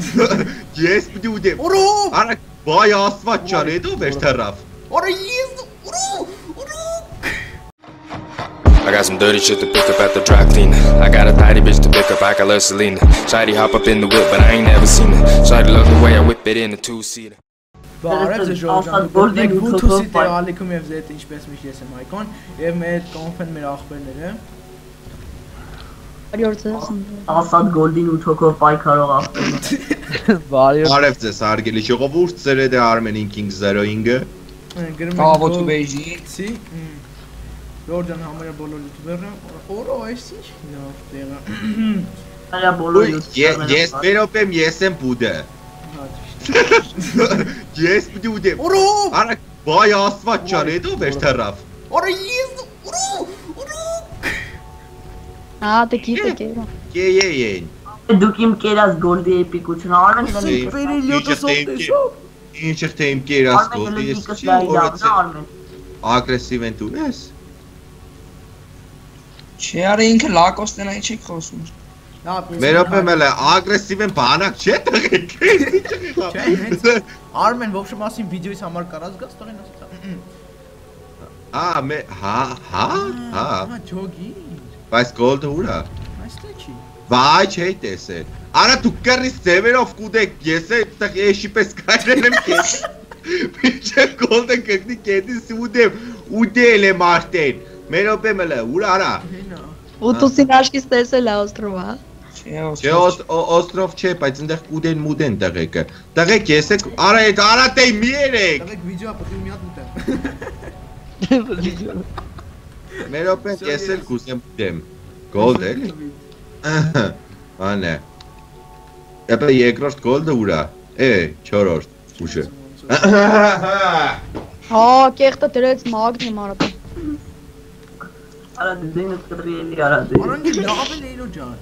Ես պիտի ուտեմ։ Ուրո։ Արա բայ աստված ջան, հետո վեր թռավ։ Ուրո ես ուրո ուրո։ I got some dirty shit to pick up at the dry cleaner. I got a tidy bitch to pick up, I got love Selena. Shady hop up in the whip, but I ain't never seen her. Shady love the way I whip it in a two-seater. Բարև ձեզ ժողովուրդ։ Golden Մենք Hook-ով Bluetooth-ի բայ- ալիքում եւ ձեզ ինչպես միշտ ես եմ Այկոն եւ մեր կոնֆեն մեր Աղբերները։ Արյորձես։ Ասած գոլդին 8 հոգով պայքարող աղբեր։ Բարի Արև ձեզ հարգելի ժողովուրդ, ծրեդ է Armen King 09-ը։ Գրում Bravo to Beijing։ Սի։ Լորջան համարյա բոլոր յութուբերը։ Ուրո այս ինչ լավ տեղը։ Արա բոլոր ե- ես վերոպ եմ, ես եմ բուդը։ Հա, Ես ուտեմ։ Ուրո։ Արա բայ աստված ջան, հետո վեր թռավ։ Ուրո ես Ա, դե գիտե գերա։ Կեյեյեն։ Դուք իմ կերած գոլդի դե Պերիլյոտը Ինչը թե իմ սոտ կե- Ինչը թե իմ կերած գոլի ես չի արմեն։ Ագրեսիվ են դու ես։ Չէ, արի ինքը լակոստենայի չի խոսում։ Լավ, Մերոպ եմ էլ ագրեսիվ են բանակ չէ տղեկ։ ինչ Չէ, հենց Արմեն ողջ մասին վիդեոից համար կարած գաս տղեն ասա։ Ա, մե հա, հա, հա։ Հա, ջոգի։ Բայց գոլդը ուրա։ Այստեղ չի։ Վայ, չի տեսել։ Արա դու կռիս ձևերով կուտեք, ես է տղ էշի պես կայրել եմ կես։ Ինչը գոլդը կգնի կետիս ուտեմ, ուտել եմ արդեն։ Մերոպ եմ էլ ուրա արա։ Ուտուսին աշկից տեսել է օստրովա։ Չէ, Չէ, օստրով չէ, բայց այնտեղ կուտեն մուտեն տղեկը։ Տղեկ ես եք, արա այդ արա տե մի երեք։ Դավեք վիդեո ապա մի հատ ուտեմ։ Մերոպ եմ ես էլ կուզեմ ուտեմ։ Գոլդ էլի։ Անե։ Ապա երկրորդ գոլդը ուրա։ Է, չորրորդ։ Ուշը։ Հա, կեղտը դրեց մագնի մարապ։ Արա դինը կտրի էլի արա դե։ Արանջի լավ է լեյլո ջան։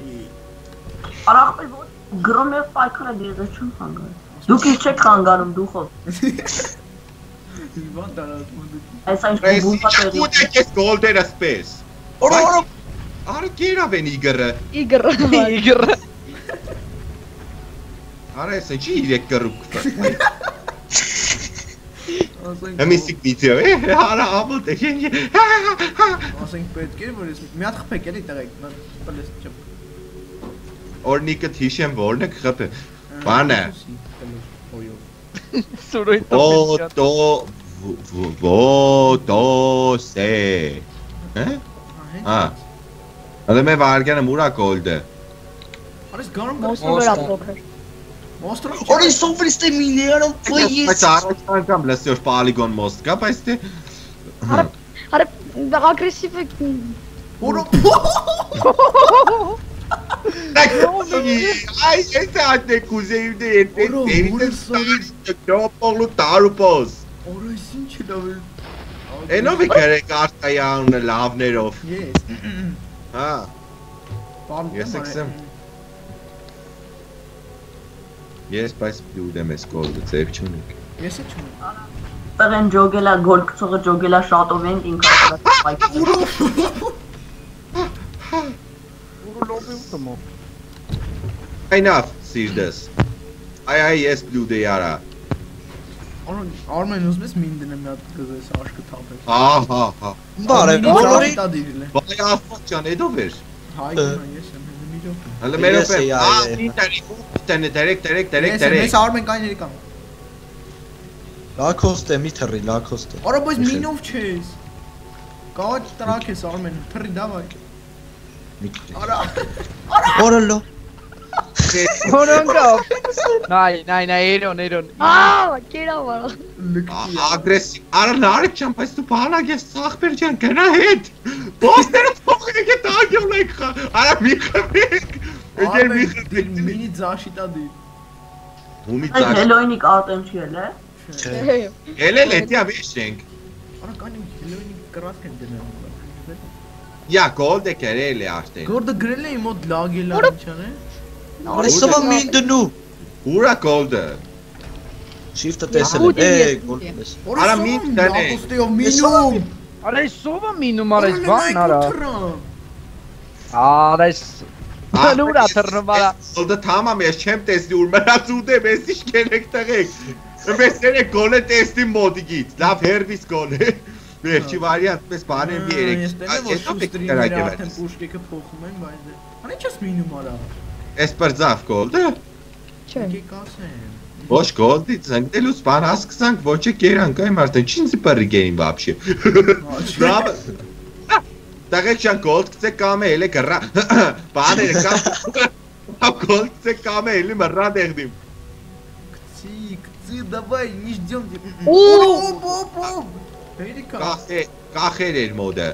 Արա աղբեր ոչ գրոմ եւ պայքարը դիզը չուն խանգարում։ Դուք ինչ չեք խանգարում դուխով։ Իվան դարած մոդու։ Այս այն ինչ տեղի։ կուտեք ես գոլդերը սպես։ Օրո, օրո, Արա կերավ են իգրը։ Իգր։ իգրը։ Արա ես ինչի իրեք կռուկ։ Ասենք Համիսիկ վիդեո է, արա ամոթ է։ ասենք պետք է որ ես մի հատ խփեք էլի տղեկ։ Պլես չեմ։ Օրնիկը թիշեմ որն է խփը։ Բանը։ Օյո։ Սուրոյ Օ տո Vodose. He? Ha. Adame vargene Murak öldü. Არის გამგრა პროფესორი. Monstro. Ori sofri ste minero poi. Ma c'ha anche un blessio polygon most. Capeste? Ara ara agresif. Oro. Ai, esse é a de cozinha de de de de de de de de de de de de Արա ես ինչ է լավ է։ Էնով է գրեք արտայի անունը լավներով։ Ես։ Հա։ Ես եկսեմ։ Ես բայց դու դեմ ես գոլը ծեր չունիք։ Ես է չունիք։ Տղեն ջոգելա գոլ գցողը ջոգելա շատով են ինքան հա, պայք։ Ուրո լոբի ուտմո։ Այնավ, սիրդես։ Այ այ ես բլուդեյարա։ Արմեն ուզում ես մին դնեմ մի հատ գզես աշկը թափել։ Հա հա հա։ Բարև, բոլորի Բայ աստված ջան, էդով էր։ Հայ գնա ես եմ մի ջոկ։ Հələ մերով է։ Ես էի, Ա, այ, այ, ինտերի, ինտերի, դերեք, դերեք, դերեք, դերեք։ ես Արմեն կային երիկան։ Լակոստե մի թռի, լակոստե։ Արա բայց մինով չես։ Կաջ տրակ ես Արմեն, թռի դավայ։ Մի թռի։ Արա։ Օրալո։ Օրոնգով։ Նայ, նայ, նայ, երոն, երոն։ Ա, կերա վարա։ Լկտի։ Ագրեսիվ։ Արա նարեկ չեմ, բայց դու բանակ ես սախբեր ջան, գնա հետ։ Բոստերը փոխեք է տագյոլ եք։ Արա մի խմեք։ Եկեր մի խմեք։ Մինի ձաշի տա դի։ Ումի Այս ծակ։ հելոինիկ արտեմ չի էլ է։ Չէ։ Ելել է դիա վիշենք։ Արա կանի հելոինի կրակ են դնում։ Յա գոլդը կերել է արդեն։ Գորդը գրել է մոտ լագել Որը- ինչան է։ Արեսովա մի դնու։ Ուրա գոլդը։ Շիֆտը տեսել եմ։ Է, ես, գոլդես։ Արա մի դնե։ Ապոստեով մինում։ Արա սովա մինում արես բան արա։ Արա Լուրա թռնում արա։ Ալդը թամամ ես չեմ տեսնի ուր մնաց ուտեմ, ես ինչ կերեք տղեկ։ Մեզ երեք գոլը տեսնի մոդիկից, լավ հերվիս գոլ է։ Վերջի վարիանտ պես բաներ մի երեք։ Ես տենեմ որ ստրիմերը արդեն պուշկիկը փոխում են, բայց դե- Անե չես մինում արա։ Էս բրձավ գոլ դա։ Չէ։ Եկի կասեմ։ Ոչ գոլ դի ցանկելուց բան հասկացանք, ոչ է կերանք այ մարդը չի սիպերի գեյմ вообще։ Բրավ։ Տղեկ գոլ գցե կամ էլե գրա։ Բաները կամ գոլ գցե կամ էլի մռա դեղդիմ։ Кци, кци, давай, не ждем тебя. Ու Оп, оп, оп. Էրիկա։ Կախե կախեր էր մոդը։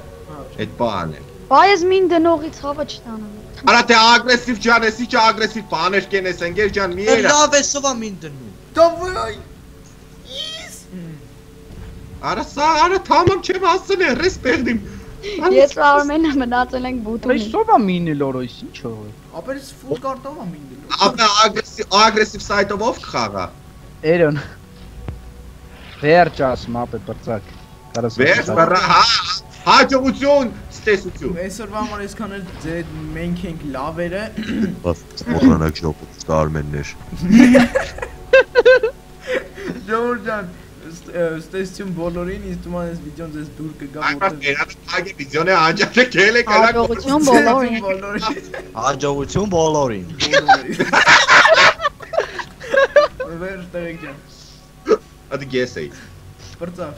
Այդ բանը։ Բայց մին դնողից հավը չտանամ։ Արա դե ագրեսիվ ջան, էսի չա ագրեսիվ բաներ կենես, ընկեր ջան, մի էրա։ Լավ է, սովա մին դնում։ Դավայ։ Իս։ Արա սա, արա թամամ չեմ ասել, ռես բերդիմ։ Ես Արմենը մնացել ենք բուտում։ Այս սովա մինը լորոյս ինչ ով է։ Ապերս ֆուլ կարտով է մինը։ Ապա ագրեսիվ ագրեսիվ սայթով ով խաղա։ Էրոն։ Վերջ ասում ապե բրցակ։ Կարաս։ Վերջ բրա հաջողություն տեսություն։ Այսօրվա համար այսքան էլ ձեր մենք ենք լավերը։ Օրանակ շոպով Ստարմեններ։ Ժողովուրդ ջան, ստեսություն բոլորին, ինձ թվում է այս վիդեոն ձեզ դուր կգա որտեղ։ Այո, վիդեոնը հաջողը քել է կալա։ Հաջողություն բոլորին։ Հաջողություն բոլորին։ Վերջ տերեք ջան։ Այդ գեսեի։ Բրծավ։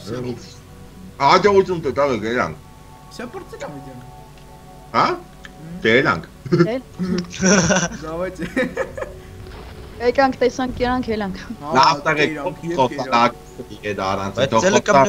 Հաջողություն տտավը գրանք։ գերանք։ Всё պրծել ա վիդեոն։ Հա? Գերանք։ Давайте։ Եկանք տեսանք երանք հելանք։ Լավ տղեկ, խոսք խոսք, դա առանց Բայց դող ցելը կամ